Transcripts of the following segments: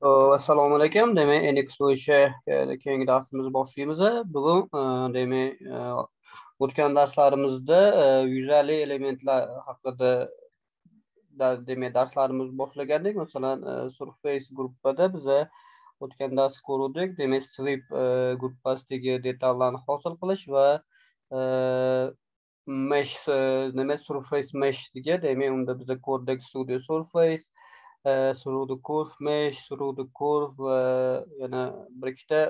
assalomu alaykum. Demak nx bo'yicha e, keyingi darsimizni boshlaymiz. Bugun e, demak e, o'tgan darslarimizda yuzali elementlar haqida demak darslarimizni boshlagandik. Masalan surface gruppada biza o'tgan dars ko'rdik. Demak sweep gruppasidagi detallarni hosil qilish va mesh nima surface mesh meshga demak unda biza ko'rdik studio surface through the curve mesh through the curve va yana bir ikkita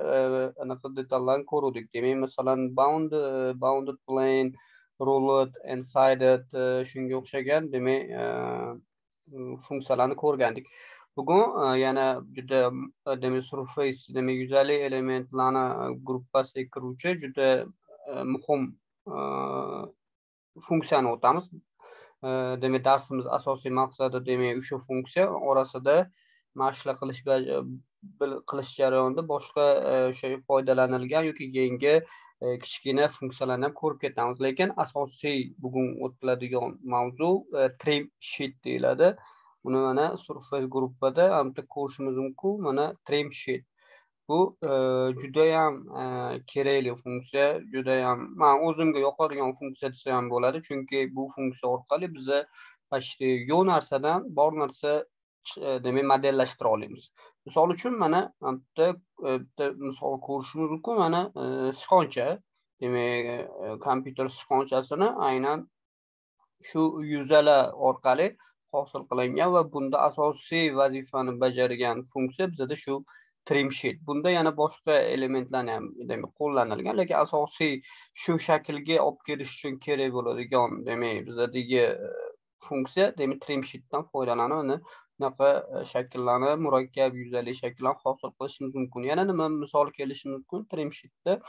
anaqa detallarni ko'ruvdik demak masalan bound bounded plane rolled and sided shunga o'xshagan demak funksiyalarni ko'rgandik. Bugun yana juda demak surface demak yuzali elementlarni gruppasiga kiruvchi juda muhim funksiyani o'tamiz demak darsimiz asosiy maqsadi demak o'sha funksiya orasida mashqlar qilish qilish jarayonida boshqa o'sha foydalanilgan yoki yangi kichkina funksiyalarni ham ko'rib ketamiz. Lekin asosiy bugun o'tiladigan mavzu trim sheet deyiladi. Buni mana surface gruppada ko'rishimiz mumkin. Mana trim sheet. Bu e, judayam e, kerakli funksiya judayam man o'zimga yoqadigan funksiya desa ham bo'ladi. Chunki bu funksiya orqali biza почти yo'q narsadan bor narsa e, demak modellashtira olamiz. Misol uchun mana bitta bitta misol ko'rishimiz mumkin. Mana sichqoncha. Demak kompyuter sichqonchasini aynan shu yuzalar orqali hosil qilingan va bunda asosiy vazifani bajargan funksiya bizada shu trim sheet. Bunda yana boshqa elementlarni ham demak qo'llanilgan lekin asosiy shu shaklga olib kelish uchun kerak bo'ladigan demak bizadagi e, funksiya demak trim sheetdan foydalanib uni bunaqa e, shakllarni murakkab yuzali shakllarni hosil qilishimiz mumkin. Yana nima misol kelishi mumkin? Trim sheetda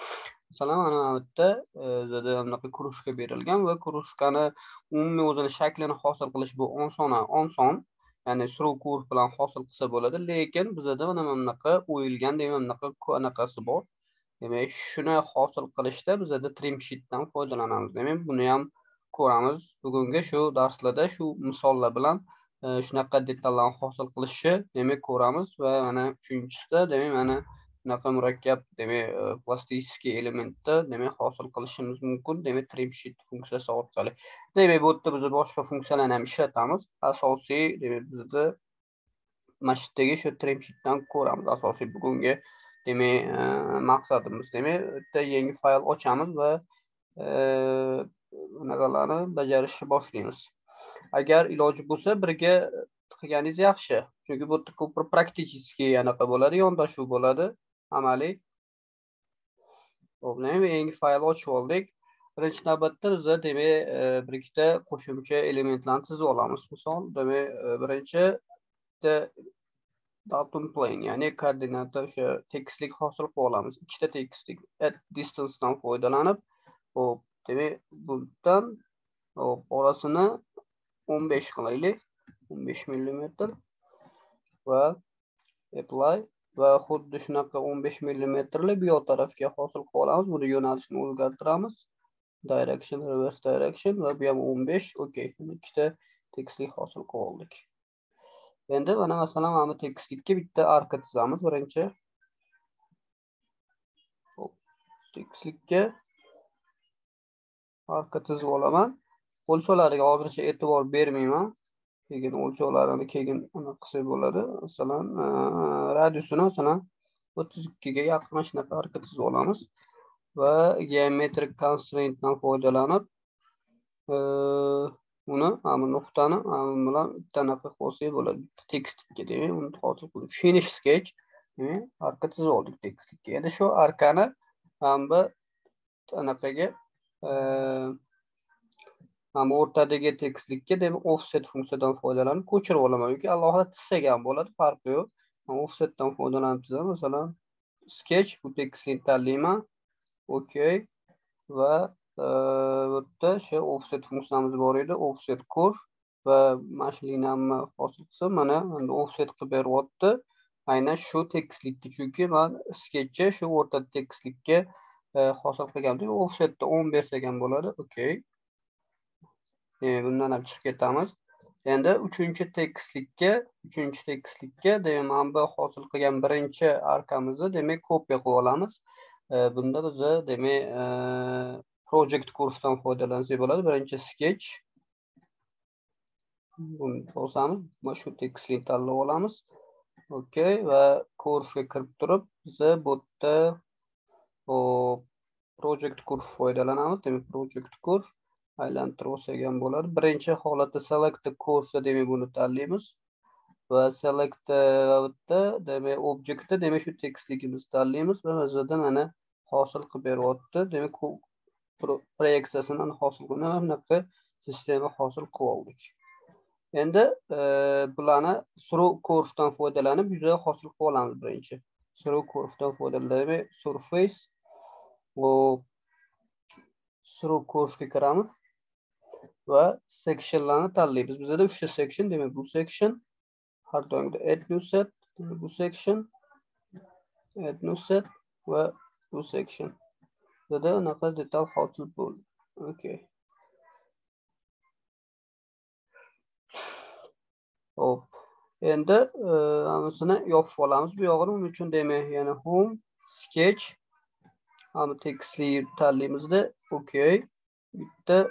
masalan mana bu yerda e, bizada bunaqa krujka berilgan va krujkani umumiy o'zini shaklini hosil qilish bu oson oson. Ya'ni suruv kurs bilan hosil qilsa bo'ladi lekin bizada mana bunaqa o'yilgan demak bunaqa anaqasi bor. Demak shuni hosil qilishda bizada trim sheetdan foydalanamiz. Demak buni ham ko'ramiz. Bugungi shu darslarda shu misollar bilan e, shunaqa detallarni hosil qilishni demak ko'ramiz va mana uchinchisida demak mana bunaqa murakkab demak e, plastik elementni demak hosil qilishimiz mumkin demak trim sheet funksiyasi orqali. Demak bu yerda biz boshqa funksiyalarni ham ishlatamiz. Asosiy demak bizda mana shu yerdagi shu trim sheetdan ko'ramiz. Asosiy bugungi demak e, maqsadimiz demak bu yerda yangi fayl ochamiz va e, bunaqalarni bajarishni boshlaymiz. Agar iloji bo'lsa birga qilganingiz yaxshi. Chunki bu yerda ko'proq prakticheskiy anaqa bo'ladi yondashuv bo'ladi. Amaliy problem yangi fayl ochib oldik. Birinchi navbatda biza demak e, bir ikkita qo'shimcha elementlarni chizib olamiz. Misol demak e, birinchi bitta datum plane ya'ni koordinata o'sha tekislik hosil qilib olamiz. Ikkita tekislik at distancedan foydalanib hop demak bundan hop orasini o'n besh qilaylik. o'n besh millimetr va apply va xuddi shunaqa o'n besh millimetrli bu yoq tarafga hosil qilib olamiz buni yo'nalishni o'zgartiramiz. Direction reverse direction va bu ham o'n besh okey. Ikkita tekislik hosil qilib oldik. Endi mana masalan mana bu tekislikka bitta arka chizamiz birinchi. Tekislikka arka chizib olaman. O'lchovlariga hozircha e'tibor bermayman. Keyin o'lchovlarini keyin anaqa qilsak bo'ladi. Masalan radiusini masalan o'ttiz ikkiga yaqin mana shunaqa harakat chizib olamiz va geometrik constraintdan foydalanib uni mana nuqtani mana bilan bitta anaqa qilib olsak bo'ladi tekstga demak uni hozir finish sketch demak arka chizib oldik tekislikka endi shu arkani mana bu anaqaga mana o'rtadagi tekislikka demak offset funksiyadan foydalanib ko'chirib olaman. Yoki alohida chizsak ham bo'ladi farqi yo'q. Offsetdan foydalanib chizaman masalan sketch bu tekislikni tanlayman. Okey va bu yerda o'sha offset funksiyamiz bor edi offset curve va mana shu liniyamni hosil qilsam mana endi offset qilib beryapti. Aynan shu tekislikka chunki man sketchni shu o'rta tekislikka e, hosil qilgandim offsetni o'n bersak ham bo'ladi. Okey E, bundan ham chiqib ketamiz endi uchinchi tekislikka uchinchi tekislikka demak mana bu hosil qilgan birinchi arkamizni demak kopiya qilib olamiz e, bunda biza demak e, project kursdan foydalansak bo'ladi birinchi sketch. Buni bosamiz mana shu tekislikni tanlab olamiz okey va kursga kirib turib biza bu yerda project kurs foydalanamiz demak project kurs aylantirib olsak ham bo'ladi. Birinchi holatda select course demak buni tanlaymiz va select bitta demak objektda demak shu tekstligimizni tanlaymiz va o'zida mana hosil qilib beryapti. Demak proyeksiyasini hosil qilib bunaqa sistema hosil qilib oldik. Endi e, bularni through korfdan foydalanib yuzaga hosil qilib olamiz birinchi. Through korfdan foydalanib surface through coursega kiramiz. Va sectionlarni tanlaymiz bizada uchta section demak bu section har doimgidek add new set. Bu section add new set va bu section. Bizada unaqa detal hosil bo'ldi okay. Hop. Endi hammasini yopib olamiz bu yog'ini uning uchun demak yana home sketch. Hamma tekstli tanlaymizda okey bitta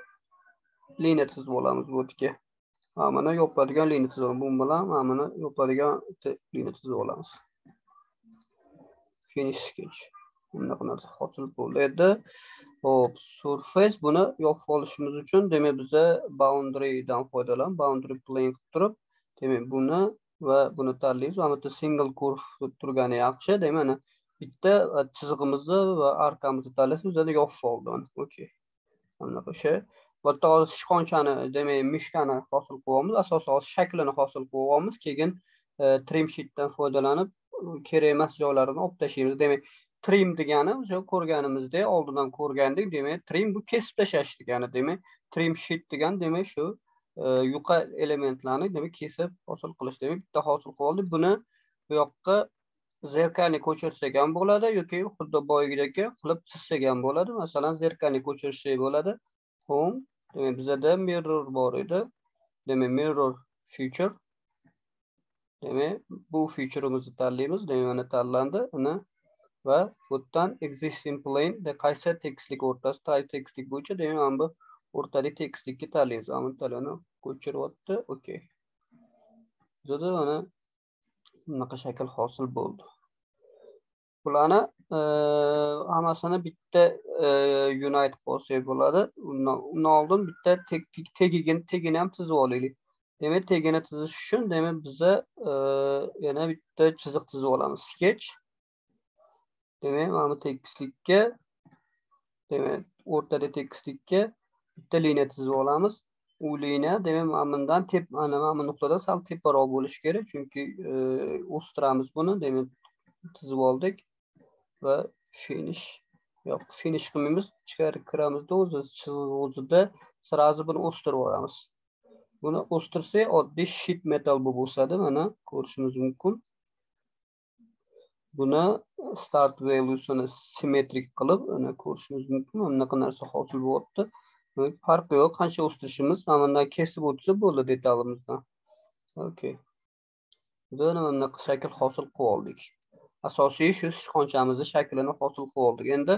liniya chizib olamiz bu yerga mana yopadigan liniya chizib olamiz bu bilan mana yopadigan liniya chizib olamiz finish sketch. Bunaqa narsa hosil bo'ldi? Endi hop surface buni yopib olishimiz uchun demak biza boundarydan foydalanib boundary plane qilib turib demak buni va buni tanlaymiz. Mana bu yerda single curve turgani yaxshi. Demak mana bitta e, chizig'imizni va arkamizni tanlasak bizada yopib oldi. Okey bunaqa o'sha. Bu yerda hozir sichqonchani demak mishkani hosil qilyapmiz asosan hozir shaklini hosil qilyapmiz keyin e, trim sheetdan foydalanib kerak emas joylarini olib tashlaymiz demak trim degani o'sha ko'rganimizdek oldindan ko'rgandik. Demak trim bu kesib tashlash degani. Demak trim sheet degani demak shu e, yuqa elementlarni demak kesib hosil qilish. Demak bitta hosil qilib oldik. Buni bu yoqqa zerkalniy ko'chirsak ham bo'ladi yoki xuddi boyagidek qilib chizsak ham bo'ladi. Masalan zerkalniy ko'chirsak bo'ladi. Home. Demak bizada mirror bor edi demak mirror feature demak bu featureimizni tanlaymiz demak mana tanlandi uni va bu yerdan existing plane qaysi tekstlik o'rtasida qaysi tekstlik bo'yicha demak mana bu o'rtadagi tekstlikni tanlaymiz mana talani ko'chiryapti okey. Bizada mana bunaqa shakl hosil bo'ldi bularni hammasini bitta e, unite qilsak bo'ladi. Undan oldin bitta tegini tegini ham chizib olaylik. Demak tegini chizish uchun demak biza e, yana bitta chiziq chizib olamiz. Sketch. Demak mana bu tekislikka demak o'rtada tekislikka bitta liniya chizib olamiz. U liniya demak mana bundan tep mana mana bu nuqtadan sal teparoq bo'lishi kerak. Chunki e, o'stiramiz buni demak chizib oldik. Va finish yo'q finish qilmaymiz ichkari kiramizda o'zi o'zida сразу buni o'stirib yuboramiz buni o'stirsak oddiy sheet metal bo'lib o'sadi mana ko'rishimiz mumkin. Buni start valuesini simmetrik qilib mana ko'rishimiz mumkin mana bunaqa narsa hosil bo'lyapti. Farqi yo'q qancha o'stirishimiz mana bundan kesib o'tsa bo'ldi detalimizdan. Okey mana bunaqa shakl hosil qilib oldik. Asosiy shu sichqonchamizni shaklini hosil qilib oldik endi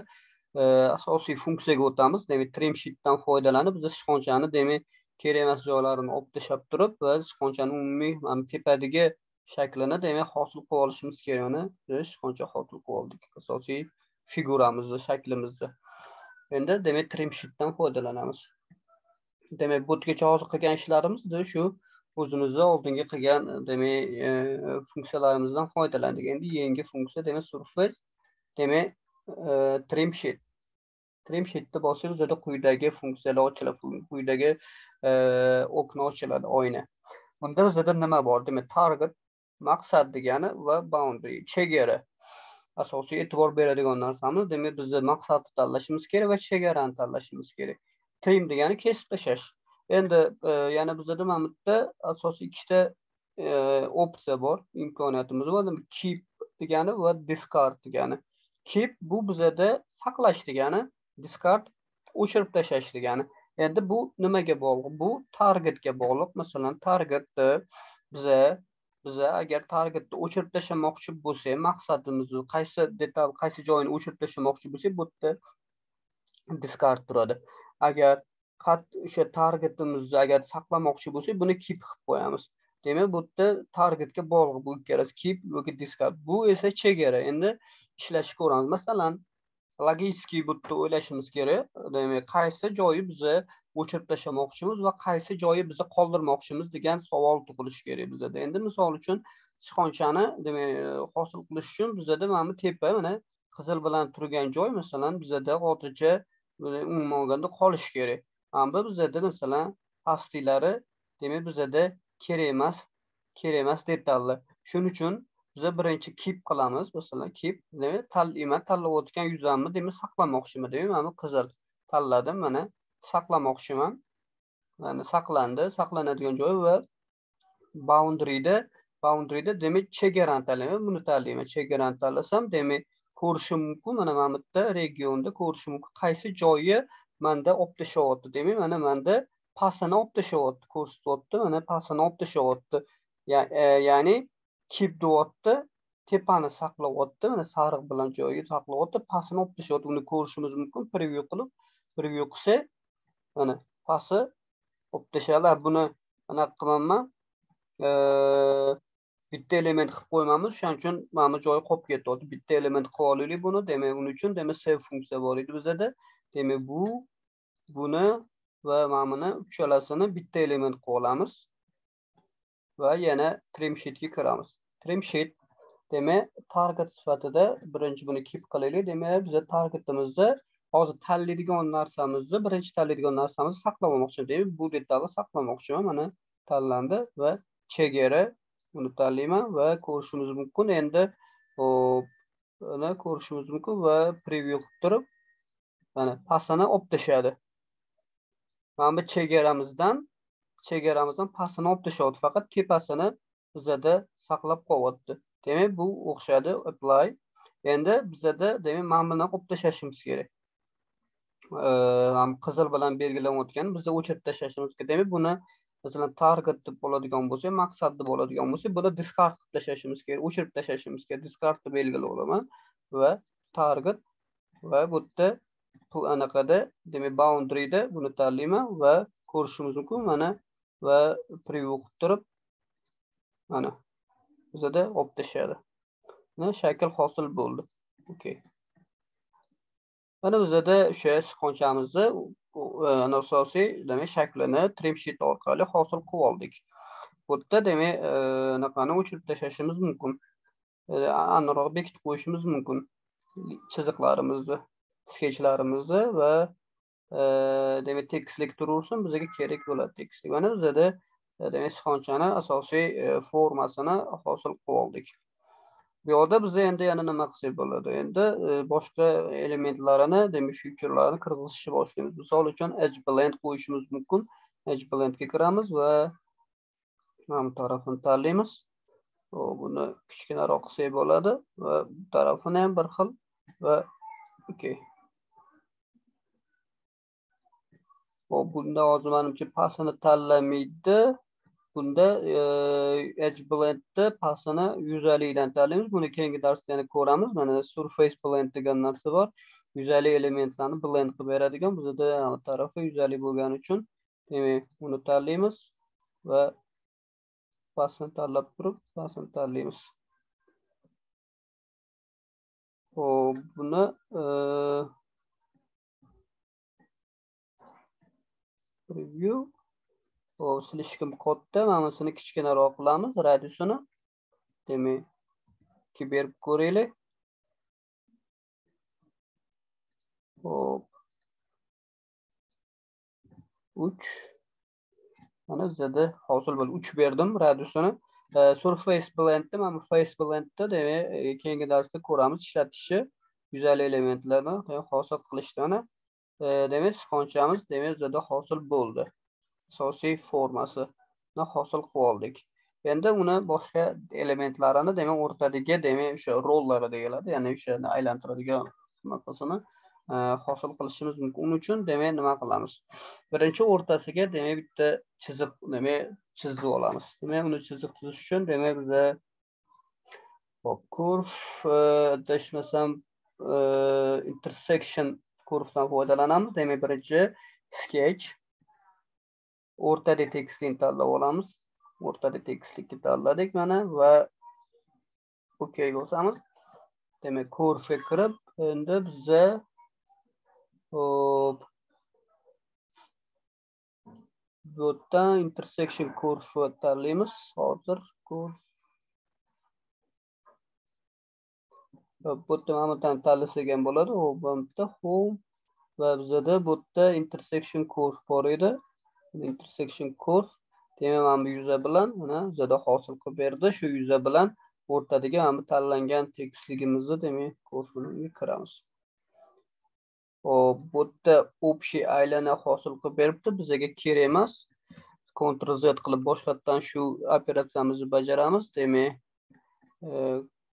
e, asosiy funksiyaga o'tamiz. Demak trim sheetdan foydalanib biz sichqonchani demak kerak emas joylarini olib tashlab turib va sichqonchani umumiy mana tepadagi shaklini demak hosil qilib olishimiz kerak. Uni sichqoncha hosil qilib oldik. Asosiy figuramizni shaklimizni. Endi demak trim sheetdan foydalanamiz. Demak bu yergacha hozir qilgan ishlarimiz shu o'zimizni oldingi qilgan e, demak e, funksiyalarimizdan foydalandik. Endi yangi funksiya demak surface demak e, trim sheet trim sheetni bossangiz o'zida quyidagi funksiyalar ochiladi quyidagi okna ochiladi oyna. Bunda bizada nima bor? Demak target maqsad degani va boundary chegara. Asosiy e'tibor beradigan narsamiz demak bizni maqsadni tanlashimiz kerak va chegarani tanlashimiz kerak. Trim degani kesib tashlash endi e, yana bizada mana bu yerda asosiy ikkita e, opsiya bor imkoniyatimiz bor. Keep degani va discard degani. Keep bu bizada saqlash degani discard o'chirib tashlash degani. Endi bu nimaga bog'liq? Bu targetga bog'liq. Masalan targetni biza biza agar targetni o'chirib tashlamoqchi bo'lsak maqsadimizni qaysi detal qaysi joyini o'chirib tashlamoqchi bo'lsak bu yerda discard turadi. Agar o'sha targetimizni agar saqlamoqchi bo'lsak buni keep qilib qo'yamiz. Demak bu yerda targetga bog'liq bu ikkalasi keep yoki discard. Bu esa chegara. Endi ishlashni ko'ramiz. Masalan logistikiy bu yerda o'ylashimiz kerak. Demak qaysi joyi biza o'chirib tashlamoqchimiz va qaysi joyi biza qoldirmoqchimiz degan savol tug'ilishi kerak bizada. Endi misol uchun sichqonchani demak hosil qilish uchun bizada mana bu tepa mana qizil bilan turgan joy masalan bizada hozircha umuman olganda qolishi kerak. Mana bizada masalan pastiylari demak bizada kerak emas kerak emas detallar. Shuning uchun biza birinchi kip qilamiz masalan kip demak man tanlayotgan yuzamni demak saqlamoqchiman demak mana bu qizil tanladim mana saqlamoqchiman. Mana saqlandi saqlanadigan joy va boundaryda boundaryda demak chegarani tanlayman buni tanlayman chegarani tanlasam demak ko'rishim mumkin mana mana bu yerda regionda ko'rishim mumkin qaysi joyi manda olib tashlayapti demak mana manda pasini olib tashlayapti ko'rsatyapti mana pasini olib tashlayapti ya'ni kip deyapti tepani saqlayapti mana sariq bilan joyiga saqlayapti pastini olib tashlayapti uni ko'rishimiz mumkin preview qilib preview qilsak mana pasti olib tashladi buni anaqa qilmanman e, bitta element qilib qo'ymamiz o'shaning uchun mana bu joyi qolib ketyapti bitta element qilib olaylik buni demak uning uchun demak save funksiya bor edi bizada demak bu buni va mana buni uchalasini bitta element qilib olamiz va yana trim sheetga kiramiz. Trim sheet demak target sifatida birinchi buni keep qilaylik demak biza targetimizni hozir tanlaydigan narsamizni birinchi tanlaydigan narsamizni saqlab olmoqchiman demak bu detalni saqlamoqchiman mana tanlandi va chegara buni tanlayman va ko'rishimiz mumkin. Endi mana ko'rishimiz mumkin va preview qilib turib mana pastini olib tashladi mana bu chegaramizdan chegaramizdan pastini olib tashlayapti faqat tepasini bizada saqlab qolyapti. Demak bu o'xshadi apply. Endi bizada demak mana buni olib tashlashimiz kerak. Qizil bilan belgilanayotgan biza o'chirib tashlashimiz kerak. Demak buni masalan target deb bo'ladigan bo'lsa maqsad deb bo'ladigan bo'lsa buni discard qilib tashlashimiz kerak o'chirib tashlashimiz kerak. Discard deb belgilayapman va target va bu yerda anaqada demak boundaryda buni tanlayman va ko'rishimiz mumkin mana va preview qilib turib mana bizada olib tashladi shakl hosil bo'ldi. Okey mana bizada o'sha sichqonchamizni e, asosiy demak shaklini trim sheet orqali hosil qilib oldik. Bu yerda demak e, anaqani o'chirib tashlashimiz mumkin. E, Aniqroq bekitib qo'yishimiz mumkin. Chiziqlarimizni. Skechlarimizni va e, demak tekislik turaversin bizga kerak bo'ladi tekislik mana bizada e, demak sichqonchani asosiy e, formasini hosil qilib oldik bu yoqda biz endi yana nima qilsak bo'ladi endi boshqa elementlarini demak futurlarni kirgizishni boshlaymiz misol uchun edge blend qo'yishimiz mumkin edge blendga kiramiz va mana bu tarafini tanlaymiz buni kichkinaroq qilsak bo'ladi va bu tarafini ham bir xil va okey. Hop bunda hozir manimcha pasini tanlamaydi bunda edge blendni pasini dan tanlaymiz buni keyingi darsda yana ko'ramiz mana surface blend degan narsa bor yuzali elementlarni blend qilib beradigan bizada tarafi yuzali bo'lgani uchun demak uni tanlaymiz va pasni tanlab turib pasni tanlaymiz ho'p buni preview. Hop slishkom kodda mana bunisini kichkinaroq qilamiz radiusini. Demak ikki berib ko'raylik. Hop uch. Mana bizada hosil bo'ldi. Uch berdim radiusini. E, Surface blendni mana face blendni demak e, keyingi darsda ko'ramiz. Ishlatishni yuzali elementlarni e, hosil qilishni. mana demak sichqonchamiz demak bizada hosil bo'ldi asosiy formasini hosil qilib oldik endi uni boshqa elementlarini demak o'rtadagi demak o'sha rollari deyiladi ya'ni o'shani aylantiradigan qismini e, hosil qilishimiz mumkin. Uning uchun demak nima qilamiz? Birinchi o'rtasiga demak bitta chiziq demak chizib olamiz. Demak uni chiziq chizish uchun demak biza hop kurv adashmasam e, e, intersection kursdan foydalanamiz. Demak birinchi sketch. O'rtada tekstni tanlab olamiz. O'rtada tekstlikni tanladik mana va ok bosamiz demak kurvga kirib endi biza hop bu yerdan intersection kurvi tanlaymiz. Hozir kurv bu yerda mana bu yerdan tanlasak ham bo'ladi. U bu home va bizada bu yerda intersection kurv bor edi. Intersection kurv demak mana bu yuza bilan mana bizada hosil qilib berdi. Shu yuza bilan o'rtadagi mana bu tanlangan tekstligimizni demak kurvini kiramiz. Hop bu yerda общий aylana hosil qilib beribdi. Bizaga kerak emas. Ctrl z qilib boshqatdan shu operatsiyamizni bajaramiz demak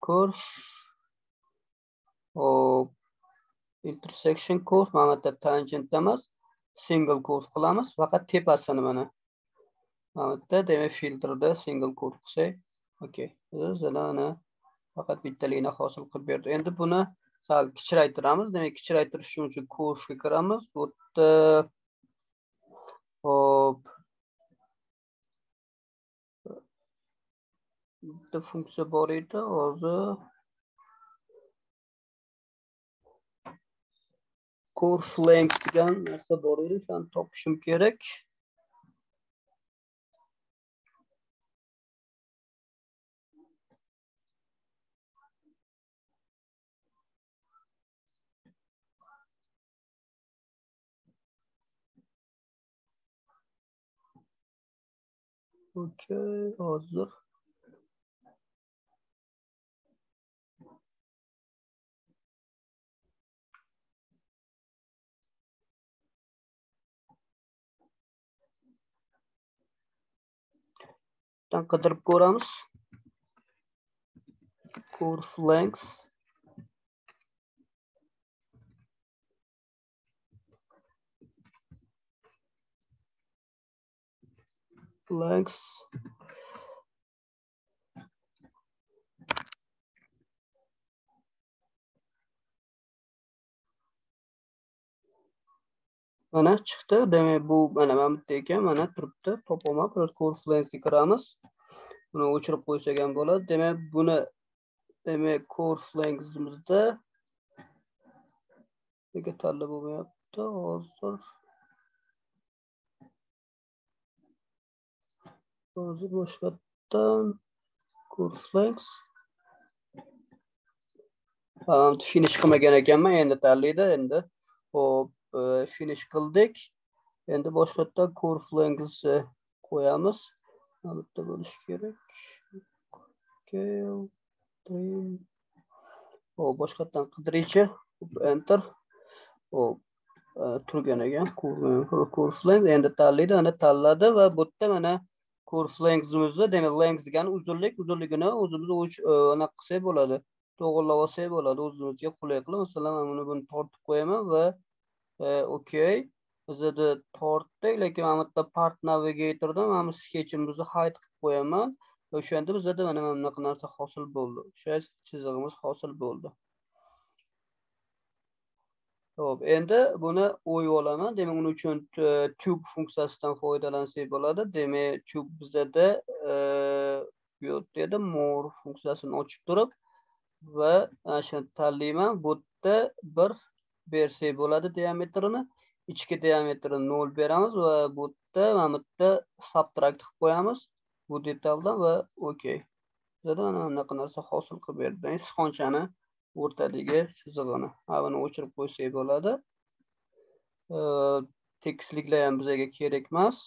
kurs e, hop intersection course mana bu yerda tangent emas. Single course qilamiz. Faqat tepasini mana. Mana bu yerda demak filtrda single course qilsak. Okey bizada faqat bittaligini hosil qilib berdi. Endi buni sal kichraytiramiz demak kichraytirish uchun kursga kiramiz. Bu yerda hop bitta funksiya bor edi. Hozir course length degan narsa bor edi o'shani topishim kerak okey hozir qidirib ko'ramiz course length length mana chiqdi. Demak bu mana mana bitta ekan mana turibdi. Topolmabmiz course lengthga kiramiz buni o'chirib qo'ysak ham bo'ladi. Demak buni demak course nega tanla bo'lmayapti? Hozir hozir boshqa course length finish qilmagan ekanman. Endi tanlaydi endi. Ho'p E, finish qildik endi boshqatdan core length qo'yamiz mana bitta bo'lishi kerak hop boshqatdan qidiruvchi enter. Hop turgan ekan course length endi tanlaydi ana tanladi va bu yerda mana core lengthimizni demak length degani uzunlik uzunligini e, o'zimiz anaqa qilsak bo'ladi to'g'irlab olsak bo'ladi o'zimizga qulay qilib masalan mana buni buni tortib qo'yaman va E, okey bizada tortdik lekin mana bu yerda part navigatorda mana bu sketchimizni hide qilib qo'yaman o'shanda bizada mana mana bunaqa narsa hosil bo'ldi o'sha chizig'imiz hosil bo'ldi Xo'p, endi buni o'yib olaman. Demak, uning uchun e, tube funksiyasidan foydalansak bo'ladi. Demak, tube bizada e, bu yerda more funksiyasini ochib turib va ana shuni tanlayman. Bu yerda bir bersak bo'ladi diametrini. Ichki diametrini 0 beramiz va bu yerda mana bu yerda subtract qilib qo'yamiz bu detaldan va okey. Bizada mana bunaqa narsa hosil qilib berdi. Sichqonchani o'rtadagi chizig'ini buni o'chirib qo'ysak bo'ladi tekisliklar ham bizaga kerak emas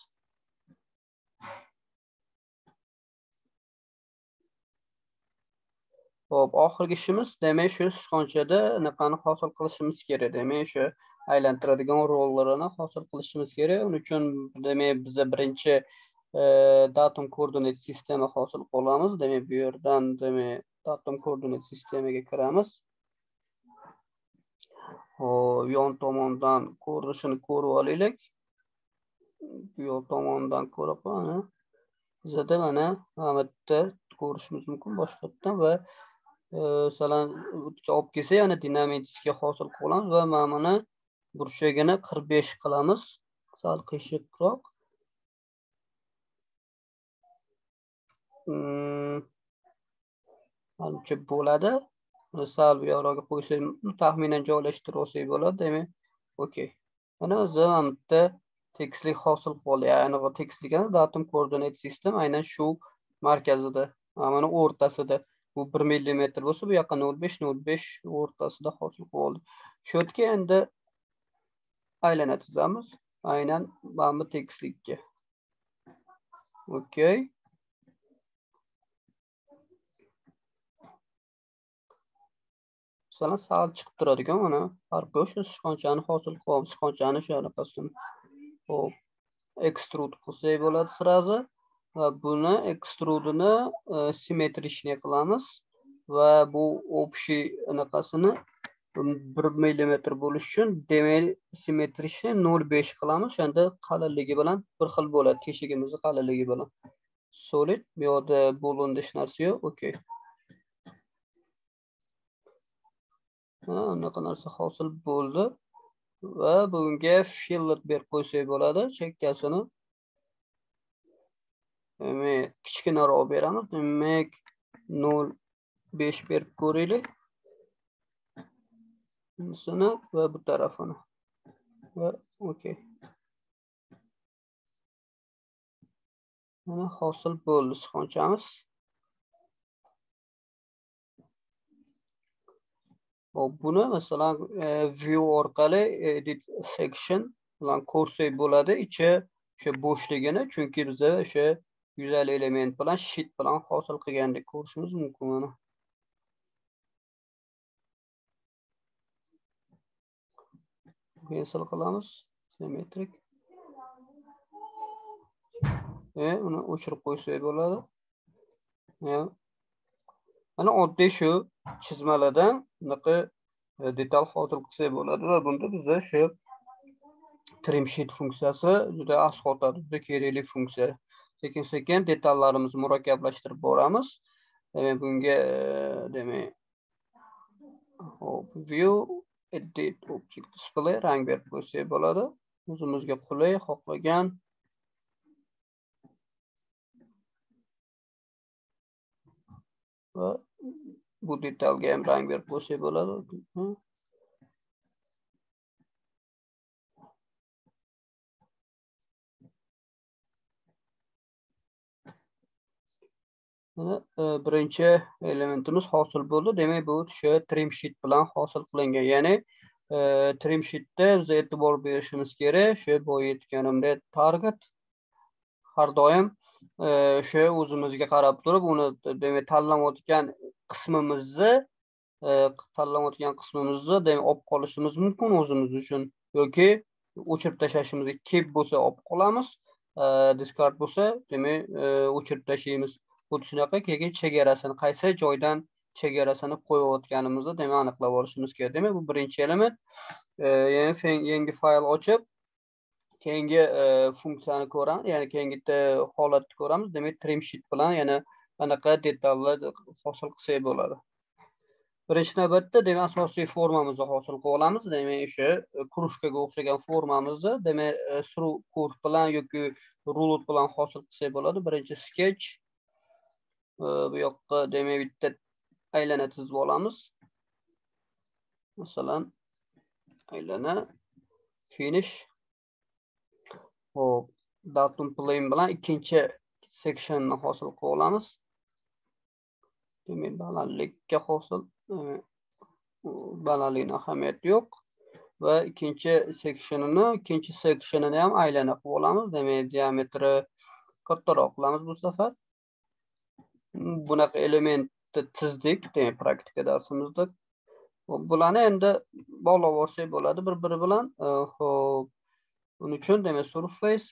Xo'p, oxirgi ishimiz demak shu sichqonchada anaqani hosil qilishimiz kerak. Demak, shu aylantiradigan rollarini hosil qilishimiz kerak. Uning uchun demak biz birinchi e, datum koordinat sistema hosil qilamiz. Demak, bu yerdan demak datum koordinat sistemaga kiramiz hop yon tomondan ko'rinishini ko'rib olaylik bu yoq tomondan ko'rib, mana bizada mana mana bu yerda ko'rishimiz mumkin boshqatdan va masalan olib kelsa yana dinamический hosil qilib olamiz va mana buni burchagini qirq besh qilamiz. Sal qiyshiqroq mm. manimcha bo'ladi. Sal bu yoqroqqa qo'ysak taxminan joylashtirib olsak bo'ladi demak okey mana o'zi mana bu yerda tekislik hosil qilib ya'ni tekislik datum koordinat sistem aynan shu markazida mana o'rtasida. Bu bir millimetr bo'lsa bu yoqqa nol besh nol besh o'rtasida hosil qilib oldik. Shu yerga endi aylana chizamiz aynan mana bu tekislikka. Okey. Masalan sal chiqib turadigan mana farqi o'sha sichqonchani hosil qilyapmiz sichqonchani shu anaqasini hop ekstrud qilsak bo'ladi сразу va buni ekstrudini e, simmetrichniy qilamiz va bu общий anaqasini bir millimetr bo'lishi uchun demak simmetrичный nol besh qilamiz o'shanda qalinligi bilan bir xil bo'ladi teshigimizni qalinligi bilan solid bu yoqda bo'lindi hech narsa yo'q okey. Unaqa narsa hosil bo'ldi va bunga filler berib qo'ysak bo'ladi chekkasini demak kichkinaroq beramiz. Demak nol besh berib ko'raylik bunisini va bu tarafini. Va okey mana hosil bo'ldi sichqonchamiz hop buni masalan e, view orqali edit section bilan ko'rsak bo'ladi. Ichi o'sha bo'shligini chunki biza o'sha yuzal element bilan sheet bilan hosil qilgandek ko'rishimiz mumkin mana pensil qilamiz symmetric e uni o'chirib qo'ysak bo'ladi mana oddiy shu chizmalardan bunaqa e, detal hosil qilsak bo'ladi va bunda biza shu trim sheet funksiyasi juda asqotadi juda kerakli funksiya. Sekin sekin detallarimizni murakkablashtirib boramiz demak bunga demak hop view edit object display rang berib qo'ysak bo'ladi. O'zimizga qulay xohlagan. Va bu detalga ham rang berib qo'ysak bo'ladi. E, birinchi elementimiz hosil bo'ldi. Demak bu o'sha trim sheet bilan hosil qilingan. Ya'ni e, trim sheetda biz e'tibor berishimiz kerak. Shu boya aytganimdek target har doim e, o'sha o'zimizga qarab turib uni demak tanlamayotgan qismimizni tanlayotgan qismimizni demak olib qolishimiz mumkin o'zimiz uchun. Yoki o'chirib tashlashimizga kep bo'lsa olib qolamiz. Discard bo'lsa demak o'chirib tashlaymiz. Xuddi shunaqa keyin chegarasini qaysi joydan chegarasini qo'yayotganimizni demak aniqlab olishimiz kerak demak bu birinchi element. E, Yangi fayl ochib keyingi e, funksiyani ko'ramiz ya'ni keyingi holatni ko'ramiz demak trim sheet bilan yana anaqa detallar hosil qilsak bo'ladi birinchi navbatda demak asosiy formamizni hosil qilib olamiz demak o'sha e, krужkaga o'xshagan formamizni demak suruv kurs bilan yoki rulut bilan hosil qilsak bo'ladi birinchi sketch bu yoqqa demak bitta aylana chizib olamiz. Masalan aylana finish. Hop datum plane bilan ikkinchi sectionni hosil qilib olamiz. Demak balandlikka hosil balandlikni ahamiyati yo'q. Va ikkinchi sectionini ikkinchi sectionini ham aylana qilib olamiz. Demak diametri kattaroq qilamiz bu safar. Bunaqa elementni tizdik demak praktika darsimizda. Bularni endi bog'lab olsak bo'ladi. Bir biri bilan e, ho'p buning uchun demak surface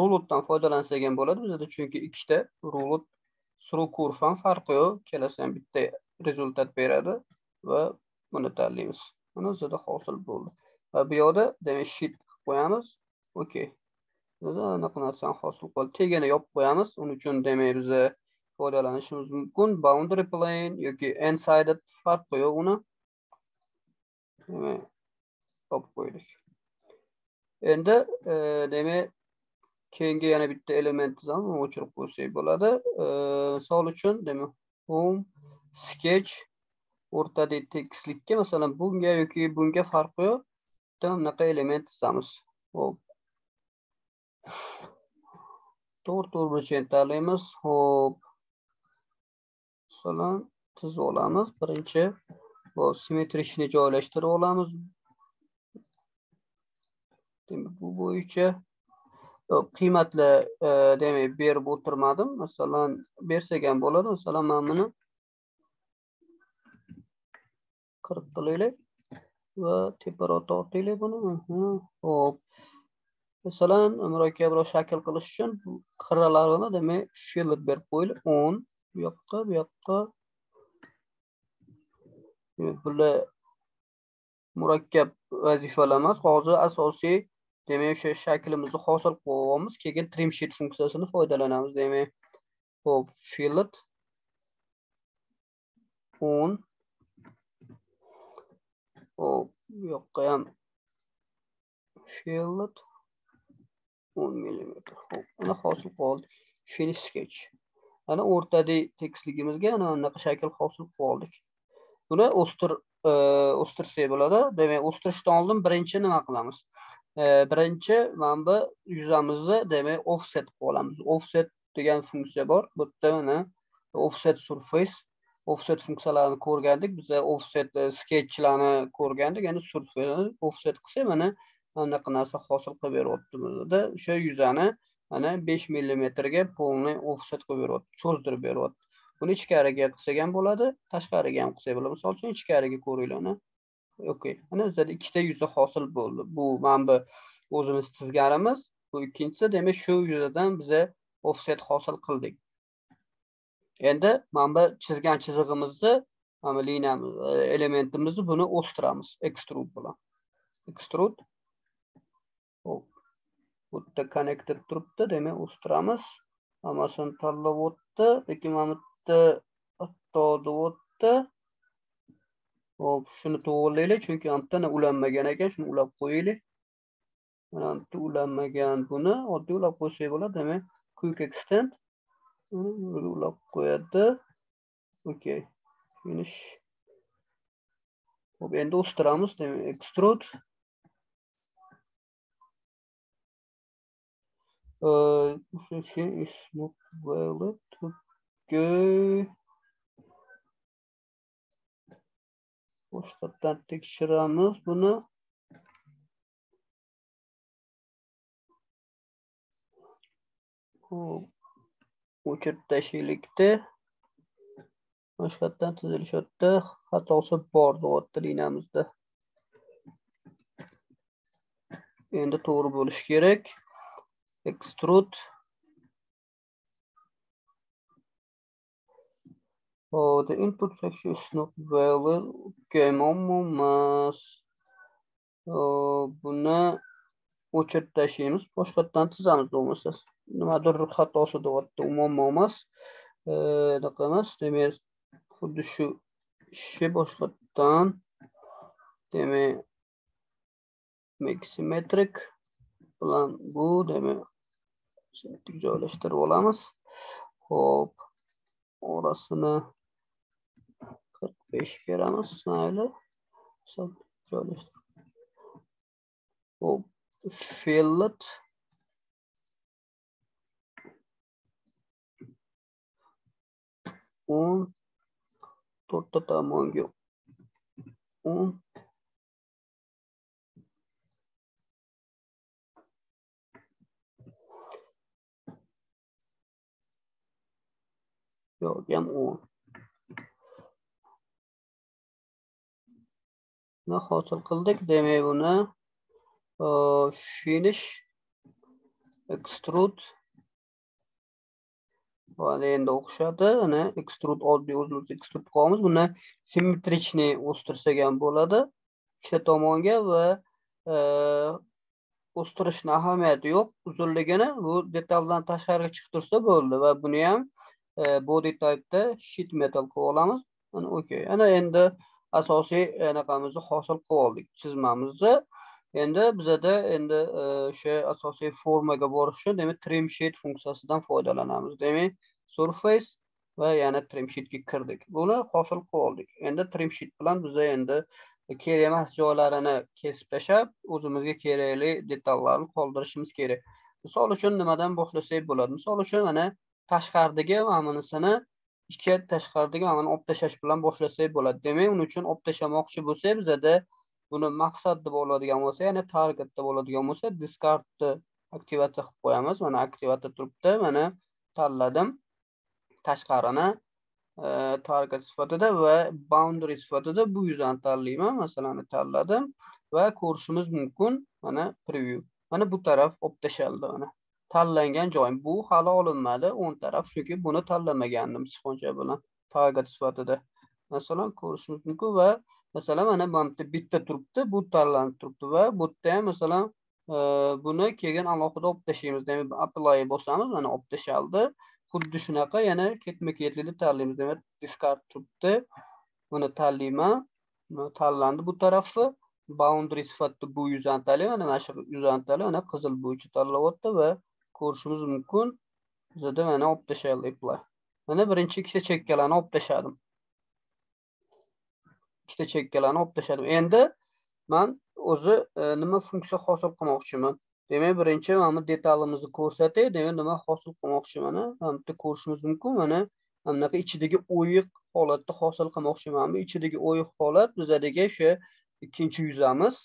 rulutdan foydalansak ham bo'ladi bizada chunki ikkita rulut through ham farqi yo'q. Ikkalasi ham bitta rezultat beradi va buni tanlaymiz. Mana bizada hosil bo'ldi. Va bu yoqda demak sheet qilib qo'yamiz. Okey anaqa narsani hosil qildi tegini yopib qo'yamiz. Uning uchun demak biza foydalanishimiz mumkin boundary plane yoki unsided farqi yo'q uni demak yopib qo'ydik endi e, demak keyingi yana bitta elementimizni o'chirib qo'ysak bo'ladi misol uchun demak home sketch o'rtadagi tekislikka masalan bunga yoki bunga farqi yo'q bitta bunaqa element chizamiz hop. To'rt to'rtburchak tanlaymiz hop masalan tizib olamiz. Birinchi simmetrichni joylashtirib olamiz. Demak bu bo'yicha qiymatlar e, demak berib o'tirmadim. Masalan bersak ham bo'ladi. Masalan mana buni qirq qilaylik va teparoq tortaylik buni. Ho'p. Masalan murakkabroq shakl qilish uchun qirralarini demak fillet berib qo'yaylik o'n. Bu yoqqa bu yoqqa. Bular murakkab vazifalar emas hozir asosiy demak o'sha shaklimizni hosil qoyamiz keyin trim sheet funksiyasini foydalanamiz demak hop fillet o'n hop bu yoqqa ham fillet o'n millimetr hop mana hosil qildik finish sketch. Ana o'rtadagi tekisligimizga ana anaqa shakl hosil qilib oldik. Buni o'stir e, o'stirsak bo'ladi. Demak o'stirishdan oldin birinchi nima qilamiz? E, birinchi mana bu yuzamizni demak offset qilib olamiz. Offset degan funksiya bor. Bu yerda mana offset surface offset funksiyalarini ko'rgandik. Biza offset e, sketchlarni ko'rgandik. Endi surface offset qilsak mana anaqa narsa hosil qilib beryapti o'sha yuzani mana besh millimetrga полный offset qilib beryapti cho'zdirib beryapti. Buni ichkariga qilsak ham bo'ladi tashqariga ham qilsak bo'ladi. Misol uchun ichkariga ko'ringlar okey. Mana bizada ikkita yuza hosil bo'ldi. Bu mana bu o'zimiz chizganimiz bu ikkinchisi demak shu yuzadan biza offset hosil qildik. Endi mana bu chizgan chizig'imizni mana bu liniyamiz e, elementimizni buni o'stiramiz. Extrude bilan. Extrude. Bu yerda turibdi demak o'stiramiz hammasini tanlab o'tdi lekin mana bu yerda hatto o'tdi Hop, shuni to'g'irlaylik, chunki antena ulanmagan ekan, shuni ulab qo'yaylik. Mana bu ulanmagan buni oddiy ulab qo'ysak bo'ladi, demak, quick extend ulab qo'yadi. Okay. Finish. Hop, endi o'stiramiz, demak, extrude. Uh, is not valid. Okay. boshqatdan tekshiramiz buni o'chirib tashlaylikda boshqatdan tuzilishyapti xatosi bor deyapti liniyamizda endi to'g'ri bo'lishi kerak extrude Oh, the input section is not valid. Okay, muammo emas. Buni o'chirib tashlaymiz. Boshqatdan tizamiz bo'lmasa. Nimadir xatosi deyapti, u muammo emas. Unaqa e, emas. Demak, xuddi shu ishni boshqatdan demak make symmetric bilan bu demak joylashtirib olamiz. Xo'p, orasini qirq besh beramiz mayli hop. Fillet. O'n to'rtta tomonga o'n yo'q ham o'n buni hosil qildik demak buni finish extrude. Mana endi o'xshadi ana extrude oddiy o'zimiz extrude qilyapmiz buni simmetrichni o'stirsak ham bo'ladi ikkita tomonga va o'stirishni e, ahamiyati yo'q. Uzunligini bu detaldan tashqariga chiqib tursa bo'ldi. Va buni ham E, body typeda sheet metal qilib olamiz. Mana okey ana endi asosiy e, anaqamizni hosil qilib oldik. Chizmamizni endi bizada endi e, o'sha asosiy formaga borish uchun demak trim sheet funksiyasidan foydalanamiz. Demak surface va yana trim sheetga kirdik. Buni hosil qilib oldik. Endi trim sheet bilan biza endi kerak emas joylarini kesib tashlab o'zimizga kerakli detallarni qoldirishimiz kerak. Misol uchun nimadan boshlasak bo'ladi? Misol uchun mana tashqaridagi mana bunisini ikki tashqaridagi mana buni olib tashlash bilan boshlasak bo'ladi. Demak uning uchun olib tashlamoqchi bo'lsak bizada buni maqsad deb oladigan bo'lsa ya'ni target deb oladigan bo'lsa discardni aktivatsiya qilib qo'yamiz. Mana aktivatsiya turibdi mana tanladim. Tashqarini e, target sifatida va boundary sifatida bu yuzani tanlayman. Masalan tanladim va ko'rishimiz mumkin. Mana preview. Mana bu taraf olib tashlandi mana. Tanlangan joyim bu hali olinmadi. O'ng taraf chunki buni tanlamagandim sichqoncha bilan target sifatida. Masalan ko'rishimiz mumkin va masalan mana bu yerda bitta turibdi bu tanlanib turibdi va bu yerda ham masalan e, buni keyin alohida olib tashlaymiz. Demak apply bosamiz mana olib tashlandi xuddi shunaqa yana ketma ketlikda tanlaymiz. Demak discard turibdi. Buni tanlayman. Tanlandi bu tarafi. Boundary sifatida bu yuzani tanlayman mana shu yuzani tanlab mana qizil bo'yicha tanlayapti va ko'rishimiz mumkin. Bizada mana olib tashladik bular mana birinchi ikkita chekkalarni olib tashladim ikkita chekkalarni olib tashladim endi man o'zi e, nima funksiya hosil qilmoqchiman? Demak birinchi mana bu detalimizni ko'rsatay demak nima hosil qilmoqchiman mana bu yerda ko'rishimiz mumkin. Mana mana bunaqa ichidagi o'yiq holatni hosil qilmoqchiman bu ichidagi o'yiq holat bizadagi o'sha ikkinchi yuzamiz.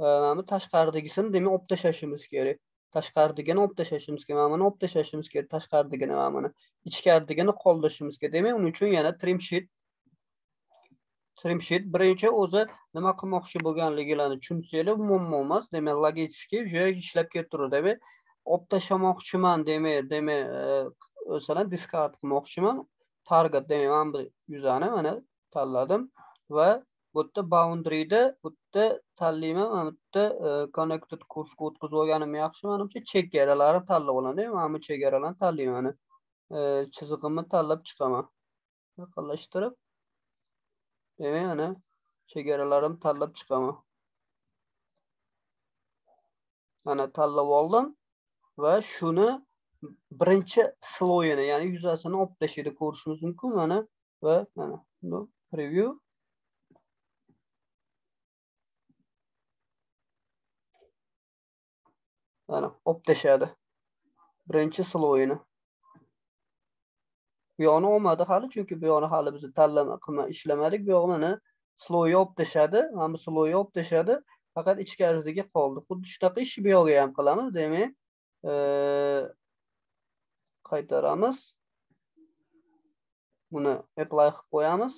E, mana bu tashqaridagisini demak olib tashlashimiz kerak. Tashqaridigini olib tashlashimiz kerak mana buni olib tashlashimiz kerak tashqaridigini mana buni ichkaridagini qoldirishimiz kerak demak uning uchun yana trim sheet trimsheet birinchi o'zi nima qilmoqchi bo'lganligilarini tushunsanglar muammo emas demak logически уже ishlab kelib demak olib tashlamoqchiman demak demak e, masalan discard qilmoqchiman target demak mana bu yuzani mana tanladim va bu yerda boundaryda bu yerda tanlayman mana bu yerda e, connected kursga o'tkazib olganim yaxshi manimcha. Chegaralarini tanlab olaman mana bu chegaralarni tanlayman. E, chizig'imni tanlab chiqaman. Yaqinlashtirib demak mana chegaralarimni tanlab chiqaman. Mana tanlab oldim va shuni birinchi sloyini ya'ni yuzasini olib tashlaydi ko'rishimiz mumkin mana va mana preview mana olib tashladi birinchi sloyini bu yoqni olmadi hali chunki bu yoqni hali biz tanlama qilma ishlamadik bu yoqni mana slowga olib tashladi mana bu slowga olib tashladi faqat ichkarisidagi qoldi xuddi shunaqa ishni bu yoqqa ham qilamiz demak qaytaramiz. Buni apply qilib qo'yamiz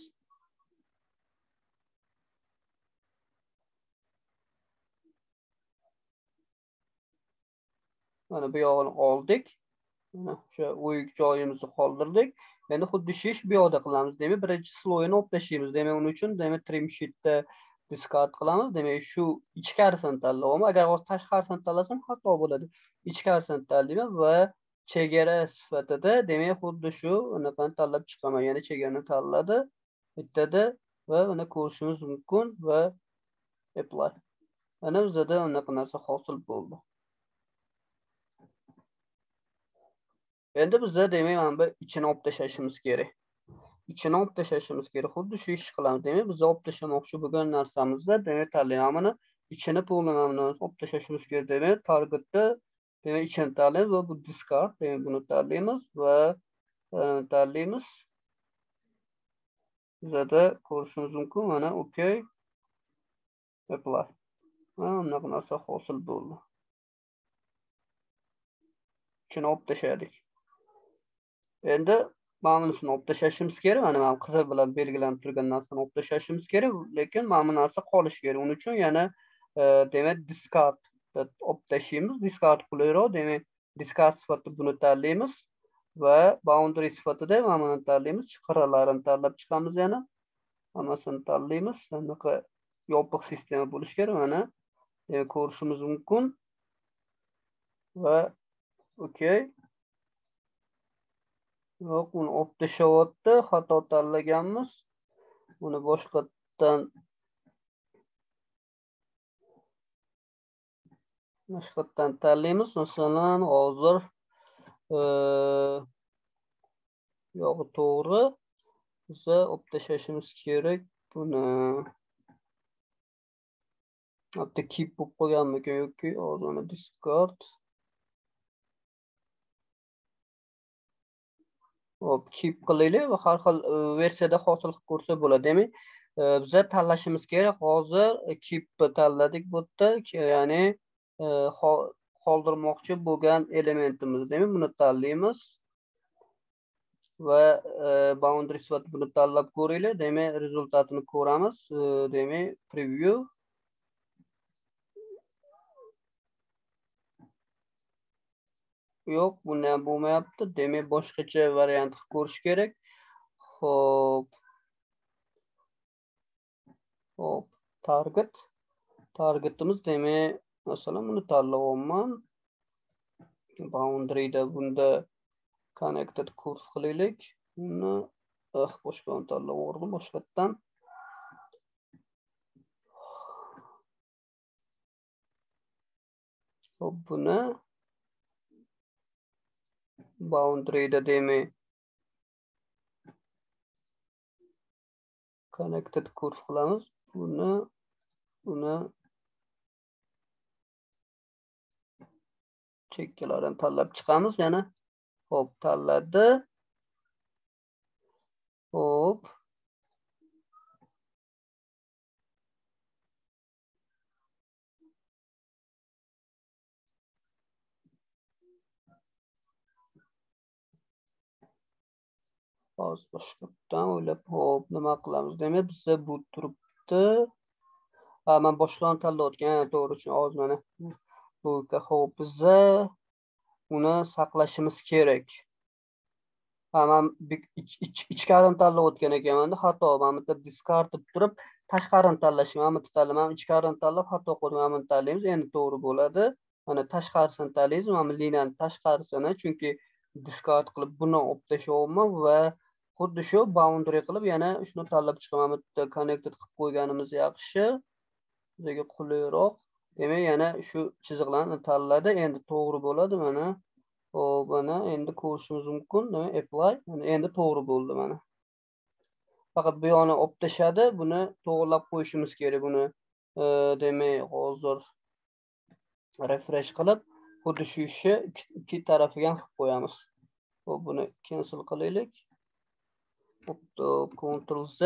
mana bu yog'ini oldik. Mana o'sha o'yik joyimizni qoldirdik. Endi xuddi shish bu yoqda qilamiz demak birinchi sloyini olib tashlaymiz. Demak uning uchun demak trim sheetda diskard qilamiz. Demak shu ichkarisini tanlayapman agar hozir tashqarisini tanlasam xato bo'ladi. Ichkarisini tanlayman va chegara sifatida demak xuddi shu anaqani tanlab chiqaman. Ya'ni chegarani tanladi bittada va uni ko'rishimiz mumkin va apply ana bizada anaqa narsa hosil bo'ldi. Endi bizda demak mana bu ichini olib tashlashimiz kerak ichini olib tashlashimiz kerak xuddi shu ishni qilamiz demak biz olib tashlamoqchi bo'lgan narsamizda demak tanlayman ichini polni olib tashlashimiz kerak demak targetda demak ichini tanlaymiz va bu discard demak buni tanlaymiz va e, tanlaymiz bizada ko'rishimiz mumkin mana okey. Apply. Mana bunaqa narsa hosil bo'ldi ichini olib tashladik endi mana bunisini olib tashlashimiz kerak. Mana mana qizil bilan belgilanib turgan narsani olib tashlashimiz kerak lekin mana bu narsa qolishi kerak. Uning uchun yana e, demak discard olib tashlaymiz discard qulayroq. Demak diskard sifatida buni tanlaymiz va boundary sifatida mana buni tanlaymiz. Chiqiralarini tanlab chiqamiz yana. Hammasini tanlaymiz. Anaqa yopiq sistema bo'lishi kerak mana. Ko'rishimiz mumkin. Va okey yo'q uni olib tashlayapti xato tanlaganmiz. Uni boshqatdan boshqatdan tanlaymiz. Masalan hozir e, yo'q to'g'ri. Biza olib tashlashimiz kerak. Buni bitta kip bo'lib qolganmikan yoki hozir uni discard hop keep qilaylik va har xil e, versiyada hosil qilib ko'rsa bo'ladi demak biza tanlashimiz kerak. Hozir e, keep tanladik bu yerda. Ya'ni e, qoldirmoqchi bo'lgan elementimiz demak buni tanlaymiz. Va boundary sifatida buni tanlab ko'ringlar demak rezultatini ko'ramiz demak preview. Yo'q buni ham bo'lmayapti. Demak boshqacha variant qilib ko'rish kerak. Ho'p hop target. Targetimiz demak masalan buni tanlayapman boundaryda bunda connected kurs qilaylik. Uni eh, boshqani tanlab yubordim boshqatdan hop buni boundaryda demak connected kurs qilamiz. Buni buni chekkalarini tanlab chiqamiz. Yana ho'p tanladi. Ho'p hozir boshqatdan o'ylab ho'p nima qilamiz demak bizda bu turibdi. Ha man boshqani tanlayotgan to'g'ri hozir mana bu ho'p biza uni saqlashimiz kerak. Ha man ichkarini tanlayotgan ekanmanda xato mana bitta diskard deb turib tashqarini tanlashim mana bitta tanlaman ichkarini tanlab xato qildim mana buni tanlaymiz endi to'g'ri bo'ladi. Mana tashqarisini tanlaymiz mana bu liniyani tashqarisini chunki diskard qilib buni olib tashlayapman va xuddi shu boundary qilib yana shuni tanlab chiqaman. Bu yerda connected qilib qo'yganimiz yaxshi. Bizga qulayroq demak yana shu chiziqlarni tanladi. Endi to'g'ri bo'ladi mana. Hop mana endi ko'rishimiz mumkin. Apply. Endi to'g'ri bo'ldi mana. Faqat bu yoqni olib tashladi buni to'g'irlab qo'yishimiz kerak. Buni e, demak hozir refresh qilib xuddi shu ishni ikki tarafiga ham qilib qo'yamiz. Hop buni cancel qilaylik. Ctrl Z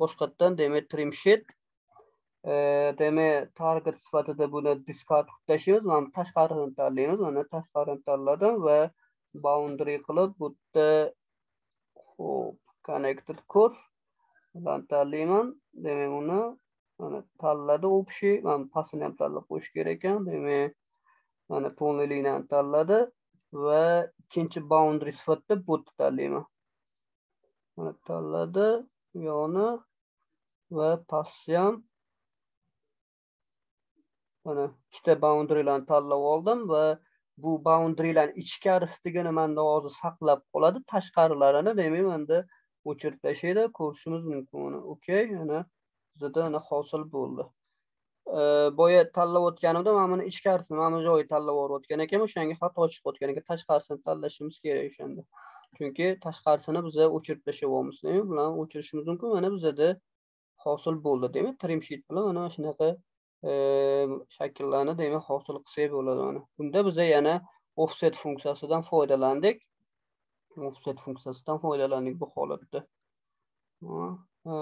boshqatdan demak trim sheet demak target sifatida buni discard qilib tashlaymiz mana tashqarisini tanlaymiz mana tashqarini tanladim va boundary qilib bu yerda hop connected core bilan tanlayman demak uni mana tanladi общий mana pastini ham tanlab qo'yish kerak ekan demak mana полный liniyani tanladi va ikkinchi boundary sifatida bu yerda tanlayman mana tanladi yoni va passiyam ham mana ikkita boundarylarni tanlab oldim va bu boundarylarni ichkarisidagina manda hozir saqlab qoladi tashqarilarini demak manda o'chirib tashlaydi. Ko'rishimiz mumkin uni. Okey mana bizada ana hosil bo'ldi. Boya tanlayotganimda mana buni ichkarisini mana bu joyi tanlab yuborayotgan ekan o'shanga xato chiqayotgan ekan. Tashqarisini tanlashimiz kerak o'shanda. Chunki tashqarisini biza o'chirib tashlayapmiz demak o'chirishimiz mumkin. Mana bizada hosil bo'ldi demak trim sheet bilan mana shunaqa e, shakllarni demak hosil qilsak bo'ladi mana. Bunda biza yana offset funksiyasidan foydalandik. Offset funksiyasidan foydalandik bu holatda. E,